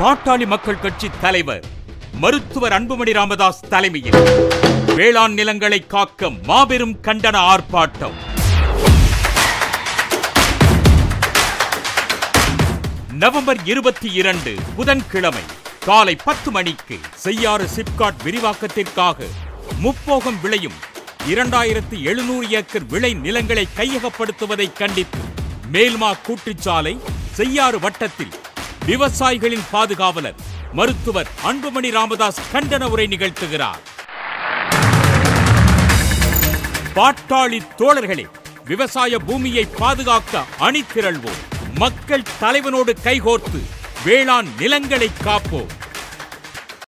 பாட்டாளி மக்கள் கட்சி தலைவர் மருத்துவர் அன்புமணி ராமதாஸ் தலைமையில் வேளாண் நிலங்களை காக்க மாபெரும் கண்டன ஆர்ப்பாட்டம். நவம்பர் இருபத்தி இரண்டு புதன்கிழமை காலை பத்து மணிக்கு செய்யாறு சிப்காட் விரிவாக்கத்திற்காக முப்போகம் விளையும் இரண்டாயிரத்து எழுநூறு ஏக்கர் விளை நிலங்களை கையகப்படுத்துவதை கண்டித்து மேல்மா கூட்டுச்சாலை செய்யாறு வட்டத்தில் விவசாயிகளின் பாதுகாவலர் மருத்துவர் அன்புமணி ராமதாஸ் கண்டன உரை நிகழ்த்துகிறார். பாட்டாளி தோழர்களே விவசாய பூமியை பாதுகாக்க அணி திரள்வோம் மக்கள் தலைவனோடு கைகோர்த்து வேளாண் நிலங்களை காப்போம்.